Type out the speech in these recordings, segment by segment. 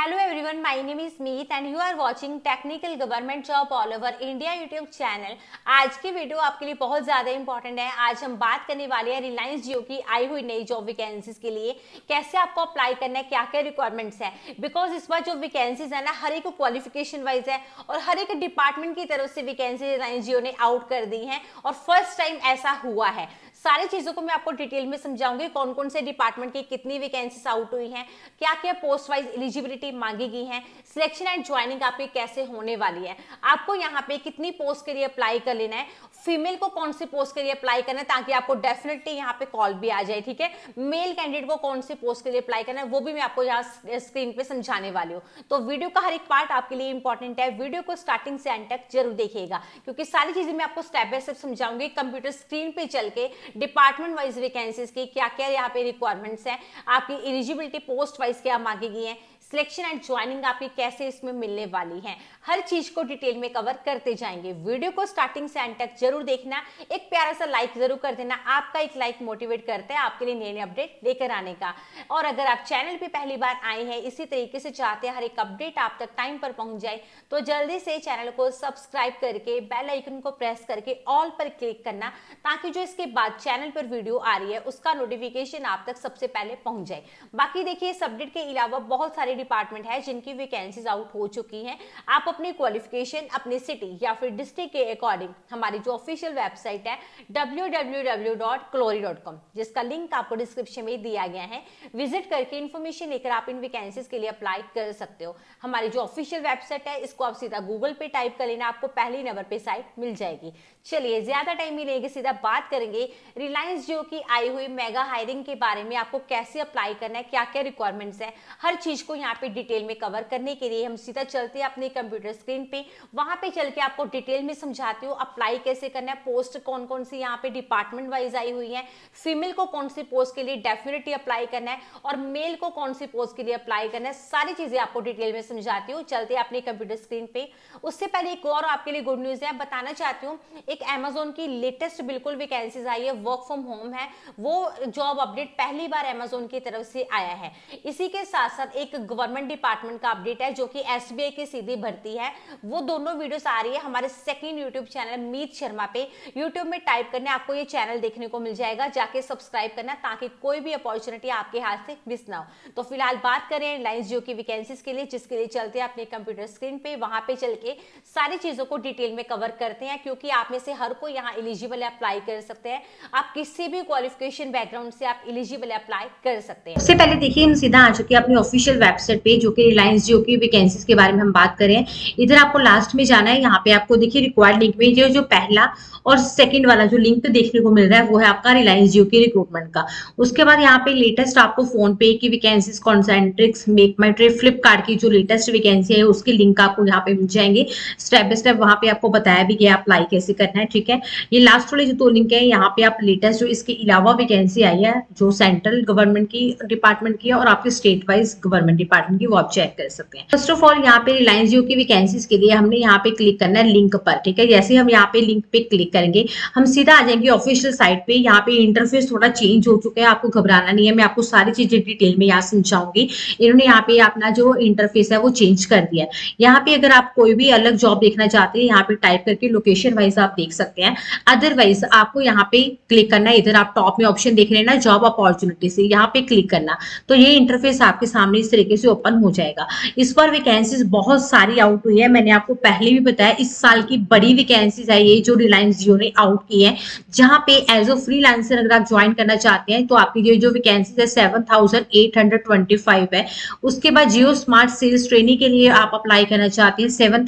Hello everyone, my name is Meet and you are watching Technical Government Job All Over India YouTube channel. आज की video आपके लिए बहुत ज़्यादा important है। आज हम बात करने वाले हैं रिलायंस जियो की आई हुई नई जॉब वैकेंसीज के लिए। कैसे आपको अप्लाई करना है क्या क्या रिक्वायरमेंट्स है? बिकॉज़ इस बार जो वैकेंसीज है ना हर एक क्वालिफिकेशन वाइज है और हर एक डिपार्टमेंट की तरफ़ से वैकेंसी रिलायंस जियो ने आउट कर दी है और फ़र्स्ट टाइम ऐसा हुआ है। सारी चीज़ों को मैं आपको डिटेल में समझाऊँगी कौन कौन से डिपार्टमेंट की कितनी वैकेंसीज आउट हुई हैं क्या क्या पोस्ट वाइज एलिजिबिलिटी मांगी गई है सिलेक्शन एंड ज्वाइनिंग आपकी कैसे होने वाली है, आपको यहाँ पे कितनी पोस्ट के लिए अप्लाई कर लेना है फीमेल को कौन सी पोस्ट के लिए अप्लाई करना है, ताकि आपको डेफिनेटली यहाँ पे कॉल भी आ जाए, ठीक है? मेल कैंडिडेट को कौन सी पोस्ट के लिए अप्लाई करना है, वो भी मैं आपको यहाँ स्क्रीन पे समझाने वाली हूँ। तो वीडियो का हर एक पार्ट आपके लिए इंपॉर्टेंट है वीडियो को स्टार्टिंग से एंड तक ज़रूर देखिएगा, क्योंकि सारी चीज़ें मैं आपको स्टेप बाय स्टेप समझाऊँगी कंप्यूटर स्क्रीन पे चल के डिपार्टमेंट वाइज वैकेंसीज की क्या क्या यहाँ पे रिक्वायरमेंट्स हैं, आपकी एलिजिबिलिटी पोस्ट वाइज क्या मांगी गई है सिलेक्शन एंड ज्वाइनिंग आपकी कैसे इसमें मिलने वाली है? हर चीज़ को डिटेल में कवर करते जाएँगे। वीडियो को स्टार्टिंग से एंड तक ज़रूर देखना। एक प्यारा सा लाइक ज़रूर कर देना। आपका एक लाइक मोटिवेट करता है आपके लिए नए नए अपडेट लेकर आने का। और अगर आप चैनल पे पहली बार आए हैं, इसी तरीके से चाहते हैं हर एक अपडेट आप तक टाइम पर पहुँच जाए तो जल्दी से चैनल को सब्सक्राइब करके बेल आइकन को प्रेस करके ऑल पर क्लिक करना, ताकि जो इसके बाद चैनल पर वीडियो आ रही है, उसका नोटिफिकेशन आप तक सबसे पहले पहुँच जाए। बाकी देखिए, इस अपडेट के अलावा बहुत सारे डिपार्टमेंट है जिनकी वैकेंसीज आउट हो चुकी हैं। आप अपनी क्वालिफिकेशन अपने सिटी या फिर डिस्ट्रिक्ट के अकॉर्डिंग हमारी जो ऑफिशियल वेबसाइट है www.clory.com जिसका लिंक आपको डिस्क्रिप्शन में दिया गया है। विज़िट करके इन्फॉर्मेशन लेकर आप इन वैकेंसीज के लिए अप्लाई कर सकते हो। हमारी जो ऑफिशियल वेबसाइट है, इसको आप सीधा गूगल पे टाइप कर लेना, आपको पहले नंबर पे साइट मिल जाएगी। चलिए, ज़्यादा टाइम मिलेगी सीधा बात करेंगे रिलायंस जियो की आई हुई मेगा हायरिंग के बारे में, आपको कैसे अप्लाई करना है क्या क्या रिक्वायरमेंट्स है, हर चीज़ को यहाँ पे डिटेल में कवर करने के लिए हम सीधा चलते हैं अपने कंप्यूटर स्क्रीन पे। वहाँ पे चल के आपको डिटेल में समझाती हूँ अप्लाई कैसे करना है पोस्ट कौन कौन सी यहाँ पे डिपार्टमेंट वाइज आई हुई है फीमेल को कौन सी पोस्ट के लिए डेफिनेटली अप्लाई करना है और मेल को कौन सी पोस्ट के लिए अप्लाई करना है, सारी चीज़ें आपको डिटेल में समझाती हूँ। चलते अपने कंप्यूटर स्क्रीन पे। उससे पहले एक और आपके लिए गुड न्यूज़ है, बताना चाहती हूँ, एक एमेजोन की लेटेस्ट बिल्कुल वैकेंसीज आई है वर्क फ्रॉम होम है, वो जॉब अपडेट पहली बार एमेजोन की तरफ़ से आया है। इसी के साथ साथ एक गवर्नमेंट डिपार्टमेंट का अपडेट है, जो कि एस की सीधी भर्ती है। वो दोनों वीडियोस आ रही है हमारे second YouTube channel Meet Sharma पे। यूट्यूब में टाइप करने आपको ये चैनल देखने को मिल जाएगा, जाके सब्सक्राइब करना ताकि कोई भी अपॉर्चुनिटी आपके हाथ से मिस ना हो। तो फ़िलहाल बात करें लाइन्स जियो की वैकेंसीज के लिए, जिसके लिए चलते हैं अपने कंप्यूटर स्क्रीन पे। वहाँ पे चल के सारी चीज़ों को डिटेल में कवर करते हैं, क्योंकि आप में से हर कोई यहाँ एलिजिबल अप्लाई कर सकते हैं। आप किसी भी क्वालिफिकेशन बैकग्राउंड से आप एलिजिबल अप्लाई कर सकते हैं। उससे पहले देखिए, हम सीधा आ चुके हैं अपनी ऑफिशियल वेबसाइट पे, जो कि रिलायंस जियो की वैकेंसीज के बारे में हम बात करें इधर आपको लास्ट में जाना है, यहाँ पे आपको देखिए रिक्वायर्ड लिंक में जो जो पहला और सेकंड वाला जो लिंक देखने को मिल रहा है, वो है आपका रिलायंस जियो की रिक्रूटमेंट का। उसके बाद यहाँ पे लेटेस्ट आपको फ़ोन पे की वैकेंसीज कॉन्सेंट्रिक्स मेक माई ट्रिप फ्लिपकार्ट की जो लेटेस्ट वैकेंसी है, उसके लिंक आपको यहाँ पे मिल जाएँगे। स्टेप बाय स्टेप वहाँ पे आपको बताया भी गया अप्लाई कैसे करना है, ठीक है? ये लास्ट वाले जो दो लिंक है, यहाँ पे आप लेटेस्ट जो इसके अलावा वैकेंसी आई है, जो सेंट्रल गवर्नमेंट की डिपार्टमेंट की है और आपके स्टेट वाइज गवर्नमेंट डिपार्टमेंट की वो आप चेक कर सकते हैं। फ़र्स्ट ऑफ़ ऑल यहाँ पे रिलायंस जियो की वैकेंसीज के लिए हमने यहाँ पे क्लिक करना है लिंक पर, ठीक है? जैसे हम यहाँ पे लिंक पे क्लिक करेंगे, हम सीधा आ जाएँगे ऑफिशियल साइट पे। यहाँ पे इंटरफेस थोड़ा चेंज हो चुका है, आपको घबराना नहीं है। मैं आपको सारी चीज़ें डिटेल में यहाँ समझाऊँगी। इन्होंने यहाँ पे अपना जो इंटरफेस है वो चेंज कर दिया है। यहाँ पे अगर आप कोई भी अलग जॉब देखना चाहते हैं, यहाँ पे टाइप करके लोकेशन वाइज आप देख सकते हैं। अदरवाइज़ आपको यहाँ पे क्लिक करना है। इधर आप टॉप में ऑप्शन देख रहे हैं ना जॉब अपॉर्चुनिटी से, यहाँ पे क्लिक करना। तो ये इंटरफेस आपके सामने इस तरीके से ओपन हो जाएगा। इस पर वैकेंसीज बहुत सारी आउट हुई है। मैंने आपको पहले भी बताया, इस साल की बड़ी वैकेंसीज है ये जो रिलायंस जियो ने आउट की है। जहाँ पे एज अ फ्रीलांसर अगर आप ज्वाइन करना चाहते हैं तो आपकी जो जो वैकेंसीज है सेवन है। उसके बाद जियो स्मार्ट सेल्स ट्रेनिंग के लिए आप अप्लाई करना चाहते हैं सेवन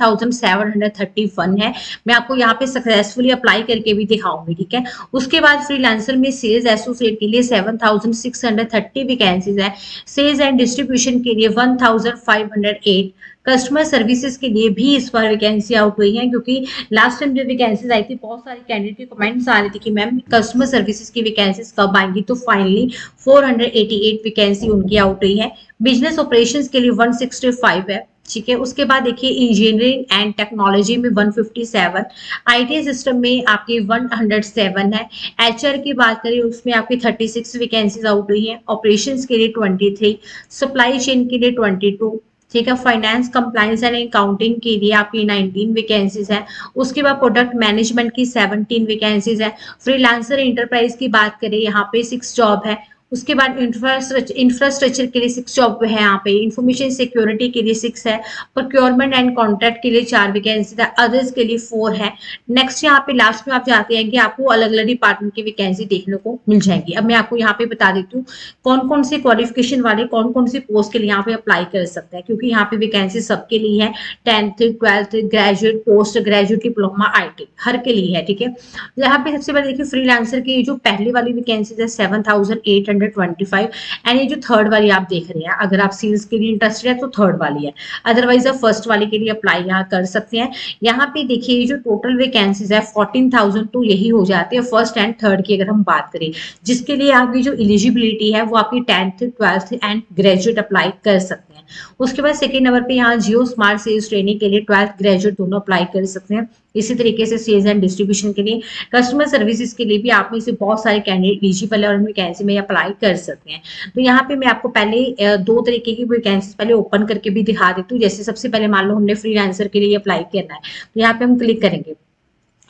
है। मैं आपको यहाँ पे सक्सेसफुली अप्लाई करके भी दिखाऊँगी, ठीक है? उसके बाद फ्रीलांसर में सेल्स एसोसिएट के लिए seven thousand six hundred thirty vacancies है। सेल्स एंड डिस्ट्रीब्यूशन के लिए हंड्रेड एट कस्टमर सर्विसेज़ के लिए भी इस बार वैकेंसी आउट हुई है, क्योंकि लास्ट टाइम जो वैकेंसीज आई थी, बहुत सारे कैंडिडेट के कमेंट्स आ रहे थे कि मैम कस्टमर सर्विसेज़ की वैकेंसीज कब आएँगी? तो फाइनली 488 वैकेंसी उनकी आउट हुई है। बिज़नेस ऑपरेशंस के लिए 165 है। ठीक है? उसके बाद देखिए इंजीनियरिंग एंड टेक्नोलॉजी में 157 आईटी सिस्टम में आपकी 107 है। एचआर की बात करें, उसमें आपकी 36 वैकेंसीज आउट हुई हैं। ऑपरेशंस के लिए 23 सप्लाई चेन के लिए 22 ठीक है? फाइनेंस कंप्लाइंस एंड अकाउंटिंग के लिए आपकी 19 वैकेंसीज है। उसके बाद प्रोडक्ट मैनेजमेंट की 17 वैकेंसीज है। फ्रीलांसर इंटरप्राइज की बात करें, यहाँ पे सिक्स जॉब है। उसके बाद इंफ्रास्ट्रक्चर इंफ्रास्ट्रक्चर के लिए सिक्स जॉब है यहाँ पे। इंफॉर्मेशन सिक्योरिटी के लिए सिक्स है। प्रोक्योरमेंट एंड कॉन्ट्रैक्ट के लिए चार वैकेंसी है। अदर्स के लिए फोर है। नेक्स्ट यहाँ पे लास्ट में आप जाते हैं कि आपको अलग अलग डिपार्टमेंट की वैकेंसी देखने को मिल जाएगी। अब मैं आपको यहाँ पे बता देती हूँ कौन कौन से क्वालिफिकेशन वाले कौन कौन सी पोस्ट के लिए यहाँ पे अप्लाई कर सकते हैं? क्योंकि यहाँ पे वैकेंसी सबके लिए है। Tenth twelfth graduate post graduate diploma IT हर के लिए है, ठीक है? यहाँ पे सबसे पहले देखिए फ्रीलांसर की जो पहले वाली वैकेंसी है seven thousand eight hundred and ये जो थर्ड वाली आप देख रहे हैं, अगर आप सेल्स के लिए इंटरेस्टेड है तो थर्ड वाली है। अदरवाइज़ आप फ़र्स्ट वाली के लिए अप्लाई यहाँ कर सकते हैं। यहाँ पे देखिए, ये जो टोटल वैकेंसीज है फोर्टीन थाउज़ेंड तो यही हो जाती है फ़र्स्ट एंड थर्ड की अगर हम बात करें। जिसके लिए आपकी जो एलिजिबिलिटी है, वो आपकी tenth twelfth and graduate apply कर सकते हैं। उसके बाद सेकेंड नंबर पे यहाँ जियो स्मार्ट सेल्स ट्रेनिंग के लिए ट्वेल्थ ग्रेजुएट दोनों अप्लाई कर सकते हैं। इसी तरीके से सेल्स एंड डिस्ट्रीब्यूशन के लिए। कस्टमर सर्विसेज़ के लिए भी आप में से बहुत सारे कैंडिडेट एलिजिबल है और वैकेंसी में अप्लाई कर सकते हैं। तो यहाँ पे मैं आपको पहले दो तरीके की वैकेंसी पहले ओपन करके भी दिखा देती हूँ। जैसे सबसे पहले मान लो हमने फ्री के लिए अप्लाई करना है। तो यहाँ पे हम क्लिक करेंगे।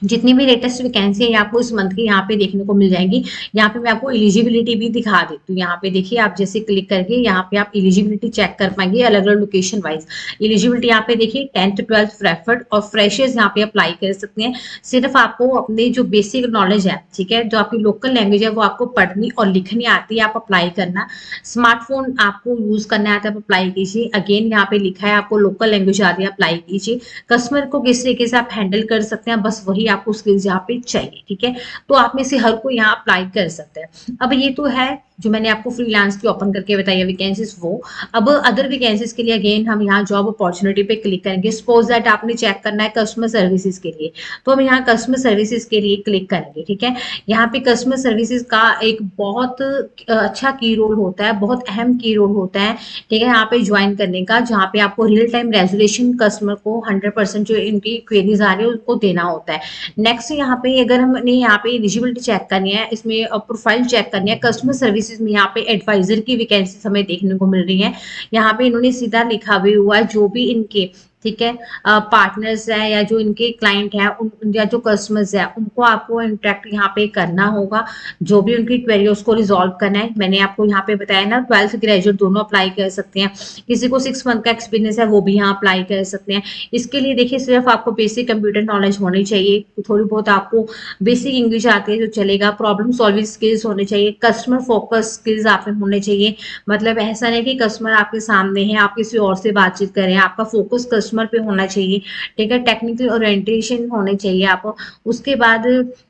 जितनी भी लेटेस्ट वैकेंसी है आपको इस मंथ की यहाँ पे देखने को मिल जाएँगी। यहाँ पे मैं आपको एलिजिबिलिटी भी दिखा देती हूँ। यहाँ पे देखिए, आप जैसे क्लिक करके यहाँ पे आप एलिजिबिलिटी चेक कर पाएँगे अलग अलग लोकेशन वाइज एलिजिबिलिटी यहाँ पे देखिए टेंथ ट्वेल्थ प्रेफर्ड और फ्रेशर्स यहाँ पे अप्लाई कर सकते हैं। सिर्फ़ आपको अपने जो बेसिक नॉलेज है, ठीक है, जो आपकी लोकल लैंग्वेज है, वो आपको पढ़नी और लिखनी आती है, आप अप्लाई करना। स्मार्टफ़ोन आपको यूज़ करना आता है आप अप्लाई कीजिए। अगेन यहाँ पे लिखा है, आपको लोकल लैंग्वेज आती है अप्लाई कीजिए। कस्टमर को किस तरीके से आप हैंडल कर सकते हैं, बस वही आपको स्किल्स यहाँ पे चाहिए, ठीक है? तो आप में से हर कोई यहाँ अप्लाई कर सकते हैं। अब ये तो है जो मैंने आपको फ्रीलांस की ओपन करके बताई है वैकेंसीज वो। अब अदर वैकेंसीज के लिए अगेन हम यहाँ जॉब अपॉर्चुनिटी पे क्लिक करेंगे। सपोज़ दैट आपने चेक करना है कस्टमर सर्विसेज़ के लिए तो हम यहाँ कस्टमर सर्विसेज़ के लिए क्लिक करेंगे, ठीक है? यहाँ पे कस्टमर सर्विसेज़ का एक बहुत अच्छा की रोल होता है, बहुत अहम की रोल होता है, ठीक है? यहाँ पे ज्वाइन करने का, जहाँ पे आपको रियल टाइम रेजोल्यूशन कस्टमर को हंड्रेड जो इनकी क्वेरीज आ रही है, उसको देना होता है। नेक्स्ट यहाँ पे अगर हमने यहाँ पे एलिजिबिलिटी चेक करनी है, इसमें प्रोफ़ाइल चेक करनी है कस्टमर सर्विसेज़ में यहाँ पे एडवाइजर की वैकेंसी हमें देखने को मिल रही है। यहाँ पे इन्होंने सीधा लिखा भी हुआ है, जो भी इनके ठीक है? पार्टनर्स है या जो इनके क्लाइंट है, उन या जो कस्टमर्स है, उनको आपको इंटरेक्ट यहाँ पे करना होगा। जो भी उनकी क्वेरी उसको रिजोल्व करना है, मैंने आपको यहाँ पे बताया ना ट्वेल्थ ग्रेजुएट दोनों अप्लाई कर सकते हैं। किसी को सिक्स मंथ का एक्सपीरियंस है, वो भी यहाँ अप्लाई कर सकते हैं। इसके लिए देखिए, सिर्फ़ आपको बेसिक कंप्यूटर नॉलेज होनी चाहिए। थोड़ी बहुत आपको बेसिक इंग्लिश आती है जो चलेगा। प्रॉब्लम सॉल्विंग स्किल्स होने चाहिए। कस्टमर फोकस स्किल्स आप में होने चाहिए। मतलब ऐसा नहीं कि कस्टमर आपके सामने है, आप किसी और से बातचीत करें आपका फोकस कस्टमर कस्टमर पे होना चाहिए, ठीक है? टेक्निकल ओरिएंटेशन होने चाहिए आप उसके बाद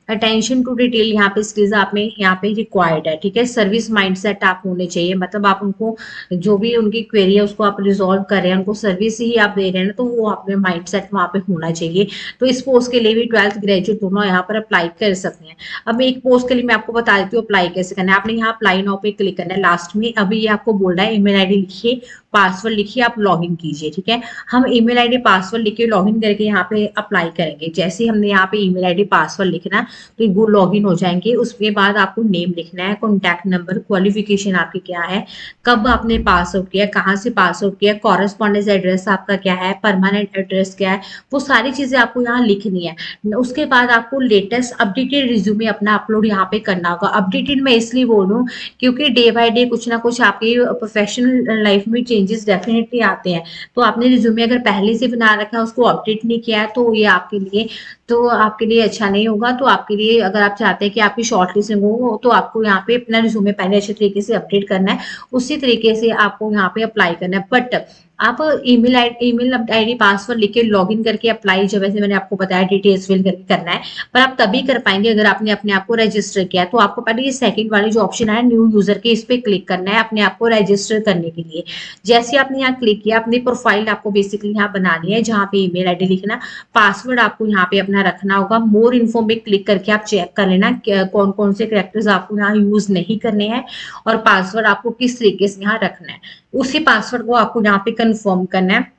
अटेंशन टू डिटेल यहाँ पे स्किल्स आप में, यहाँ पे रिक्वायर्ड है, ठीक है? सर्विस माइंडसेट आप होने चाहिए। मतलब आप उनको, जो भी उनकी क्वेरी है, उसको आप रिजोल्व कर रहे हैं, उनको सर्विस ही आप दे रहे हैं तो वो अपने माइंडसेट वहाँ पे होना चाहिए। तो इस पोस्ट के लिए भी ट्वेल्थ ग्रेजुएट दोनों यहाँ पर अप्लाई कर सकते हैं। अब एक पोस्ट के लिए मैं आपको बता देती हूँ अप्लाई कैसे करना है। आपने यहाँ अप्लाई नाउ पे क्लिक करना है। लास्ट में अभी ये आपको बोल रहा है ईमेल आईडी लिखिए पासवर्ड लिखिए, आप लॉग इन कीजिए, ठीक है? हम ईमेल आईडी पासवर्ड लिख के लॉग इन करके यहाँ पे अप्लाई करेंगे। जैसे हमने यहाँ पे ईमेल आईडी पासवर्ड लिखना तो वो लॉग इन हो जाएँगे। उसके बाद आपको नेम लिखना है कॉन्टैक्ट नंबर क्वालिफिकेशन आपकी क्या है, कब आपने पास आउट किया, कहाँ से पास आउट किया कॉरेस्पॉन्डेंस एड्रेस आपका क्या है परमानेंट एड्रेस क्या है, वो सारी चीज़ें आपको यहाँ लिखनी है। उसके बाद आपको लेटेस्ट अपडेटेड रिज्यूमे अपना अपलोड यहाँ पे करना होगा। अपडेटेड मैं इसलिए बोल रहा हूँ, क्योंकि डे बाय डे कुछ ना कुछ आपकी प्रोफेशनल लाइफ में चेंजेस डेफिनेटली आते हैं। तो आपने रिज्यूमे अगर पहले से बना रखा है, उसको अपडेट नहीं किया है तो ये आपके लिए तो आपके लिए अच्छा नहीं होगा। तो आपके लिए अगर आप चाहते हैं कि आपकी शॉर्ट लिस्टिंग हो तो आपको यहाँ पे अपना रिज्यूमे पहले अच्छे तरीके से अपडेट करना है। उसी तरीके से आपको यहाँ पे अप्लाई करना है। बट आप ईमेल ईमेल आईडी पासवर्ड लिख के लॉगिन करके अप्लाई जब वैसे मैंने आपको बताया डिटेल्स फिल करके करना है, पर आप तभी कर पाएँगे अगर आपने अपने आप को रजिस्टर किया तो आपको पहले ये सेकंड वाली जो ऑप्शन है न्यू यूज़र के इस पे क्लिक करना है अपने आप को रजिस्टर करने के लिए। जैसे आपने यहाँ क्लिक किया, अपनी प्रोफ़ाइल आपको बेसिकली यहाँ बनानी है, जहाँ पे ईमेल आईडी लिखना पासवर्ड आपको यहाँ पे अपना रखना होगा। मोर इन्फो में क्लिक करके आप चेक कर लेना कौन कौन से करेक्टर्स आपको यहाँ यूज़ नहीं करने हैं और पासवर्ड आपको किस तरीके से यहाँ रखना है। उसी पासवर्ड को आपको यहाँ पे कंफर्म करना है।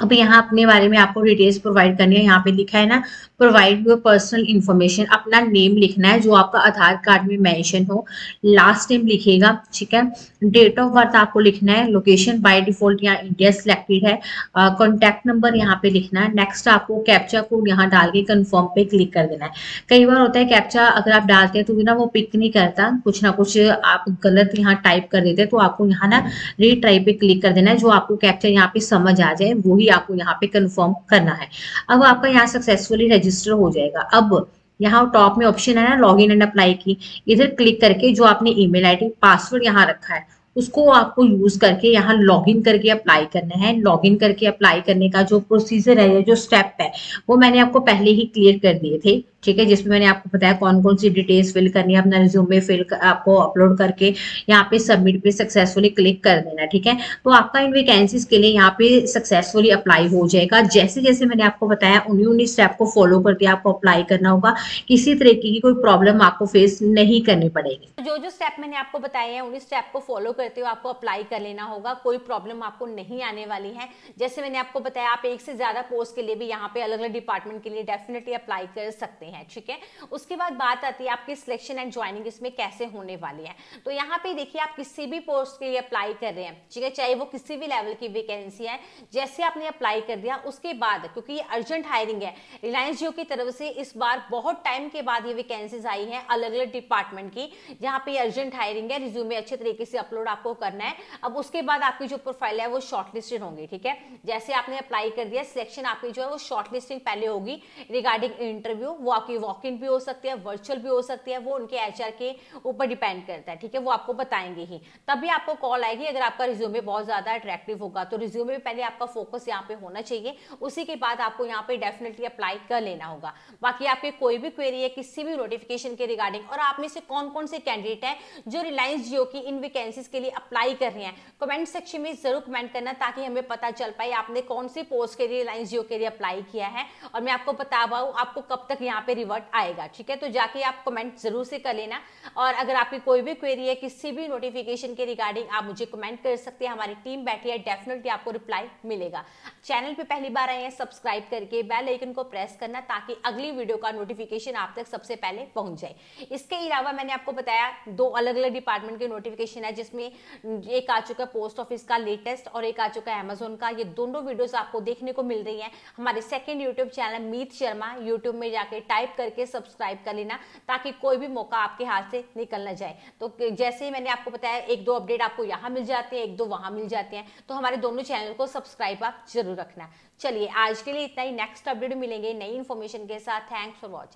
अब यहाँ अपने बारे में आपको डिटेल्स प्रोवाइड करनी है। यहाँ पे लिखा है ना प्रोवाइड योर पर्सनल इन्फॉर्मेशन अपना नेम लिखना है, जो आपका आधार कार्ड में मेंशन हो। लास्ट नेम लिखेगा, ठीक है? डेट ऑफ़ बर्थ आपको लिखना है लोकेशन बाय डिफ़ॉल्ट यहाँ इंडिया सिलेक्टेड है। कॉन्टैक्ट नंबर यहाँ पे लिखना है। नेक्स्ट आपको कैप्चा कोड यहाँ डाल के कन्फर्म पे क्लिक कर देना है। कई बार होता है कैप्चा अगर आप डालते हैं तो भी ना वो पिक नहीं करता। कुछ ना कुछ आप गलत यहाँ टाइप कर देते हैं तो आपको यहाँ ना रीट्राई पे क्लिक कर देना है, जो आपको कैप्चा यहाँ पे समझ आ जाए वो ही आपको यहाँ पे कंफर्म करना है। अब आपका यहाँ सक्सेसफुली रजिस्टर हो जाएगा। अब यहाँ टॉप में ऑप्शन है ना लॉग इन एंड अप्लाई की। इधर क्लिक करके जो आपने ईमेल आईडी पासवर्ड यहाँ रखा है, उसको आपको यूज़ करके यहाँ लॉगिन करके अप्लाई करना है। लॉगिन करके अप्लाई करने का जो प्रोसीजर है, जो स्टेप है, वो मैंने आपको पहले ही क्लियर कर दिए थे। ठीक है जिसमें मैंने आपको बताया कौन कौन सी डिटेल्स फिल करनी है अपना रिज्यूमे फिल कर, आपको अपलोड करके यहाँ पे सबमिट पे सक्सेसफुली क्लिक कर देना ठीक है? तो आपका इन वैकेंसीज के लिए यहाँ पे सक्सेसफुली अप्लाई हो जाएगा। जैसे जैसे मैंने आपको बताया उन्हीं उन्हीं स्टेप को फॉलो करके आपको अप्लाई करना होगा। किसी तरीके की कोई प्रॉब्लम आपको फेस नहीं करनी पड़ेगी। जो जो स्टेप मैंने आपको बताए हैं उन्हीं स्टेप को फॉलो करते हुए आपको अप्लाई कर लेना होगा। कोई प्रॉब्लम आपको नहीं आने वाली है। जैसे मैंने आपको बताया आप एक से ज़्यादा पोस्ट के लिए भी यहाँ पे अलग अलग डिपार्टमेंट के लिए डेफिनेटली अप्लाई कर सकते हैं। है, ठीक है? उसके बाद बात आती है आपकी सिलेक्शन एंड ज्वाइनिंग इसमें कैसे होने वाली है। तो यहाँ पे देखिए, आप किसी भी पोस्ट के लिए अप्लाई कर रहे हैं, ठीक है? चाहे वो किसी भी लेवल की वैकेंसी है, जैसे आपने अप्लाई कर दिया, उसके बाद, क्योंकि ये अर्जेंट हायरिंग है रिलायंस जियो की तरफ़ से इस बार बहुत टाइम के बाद ये वैकेंसीज आई है अलग अलग डिपार्टमेंट की, जहाँ पे अर्जेंट हायरिंग है रिज्यूमे अच्छे तरीके से अपलोड आपको करना है। अब उसके बाद आपकी जो प्रोफ़ाइल है, वो शॉर्टलिस्टेड होंगी, ठीक है? जैसे आपने अप्लाई कर दिया सिलेक्शन आपकी जो है, वो शॉर्टलिस्टिंग पहले होगी रिगार्डिंग इंटरव्यू वो आपकी वॉक इन भी हो सकती है वर्चुअल भी हो सकती है, वो उनके एचआर के ऊपर डिपेंड करता है, ठीक है? वो आपको बताएँगे ही। तभी आपको कॉल आएगी, अगर आपका रिज्यूमे बहुत ज़्यादा अट्रैक्टिव होगा तो रिज्यूमे में पहले आपका फोकस यहाँ पे होना चाहिए, उसी के बाद आपको यहाँ पे डेफिनेटली अप्लाई कर लेना होगा। बाकी आपके कोई भी क्वेरी है, किसी भी नोटिफिकेशन के रिगार्डिंग और आप में से कौन कौन से कैंडिडेट हैं जो रिलायंस जियो की इन वैकेंसीज के लिए अप्लाई कर रहे हैं कमेंट सेक्शन में ज़रूर कमेंट करना ताकि हमें पता चल पाए आपने कौन सी पोस्ट के लिए रिलायंस जियो के लिए अप्लाई किया है। और मैं आपको बता पाऊँ, आपको कब तक यहाँ पे रिवर्ट आएगा, ठीक है? तो जाके आप कमेंट ज़रूर से कर लेना। और अगर आपकी कोई भी क्वेरी है, किसी भी नोटिफिकेशन के रिगार्डिंग आप मुझे कमेंट कर सकते हैं। हमारी टीम बैठी है डेफिनेटली आपको रिप्लाई मिलेगा। चैनल पे पहली बार आए हैं सब्सक्राइब करके बेल आइकन को प्रेस करना ताकि अगली वीडियो का नोटिफिकेशन आप तक सबसे पहले पहुँच जाए। इसके अलावा मैंने आपको बताया, दो अलग अलग डिपार्टमेंट के नोटिफिकेशन है, जिसमें एक आ चुका है पोस्ट ऑफ़िस का लेटेस्ट और एक आ चुका है अमेजोन का। ये दोनों वीडियोस आपको देखने को मिल रही है। हमारे second YouTube channel Meet Sharma. YouTube में जाके टाइप करके सब्सक्राइब कर लेना, ताकि कोई भी मौका आपके हाथ से निकल ना जाए। तो जैसे ही मैंने आपको बताया, एक दो अपडेट आपको यहाँ मिल जाते हैं, एक दो वहाँ मिल जाते हैं तो हमारे दोनों चैनल को सब्सक्राइब आप ज़रूर रखना। चलिए, आज के लिए इतना ही। नेक्स्ट अपडेट मिलेंगे नई इन्फॉर्मेशन के साथ। Thanks for watching.